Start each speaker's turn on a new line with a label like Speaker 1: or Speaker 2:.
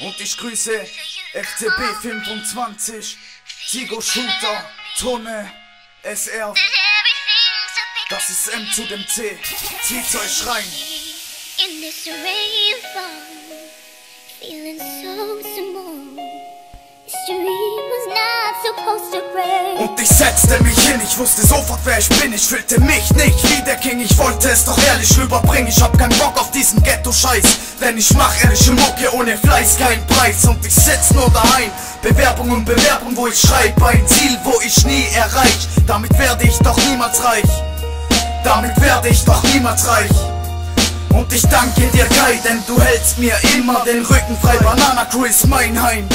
Speaker 1: Und ich grüße FCB 25, Zigo Shooter, Tonne, SR. Das ist M zu dem C. Zieht's euch rein. Und ich setzte mich hin, ich wusste sofort wer ich bin. Ich fühlte mich nicht wie der King, ich wollte es doch ehrlich rüberbringen. Ich hab keinen Bock auf diesen Ghetto-Scheiß. Denn ich mach ehrliche Mucke ohne Fleiß, kein Preis. Und ich sitz nur daheim, Bewerbung und Bewerbung, wo ich schreibe Ein Ziel, wo ich nie erreich. Damit werde ich doch niemals reich. Damit werde ich doch niemals reich. Und ich danke dir, Kai, denn du hältst mir immer den Rücken frei. Banana Crew ist mein Heim.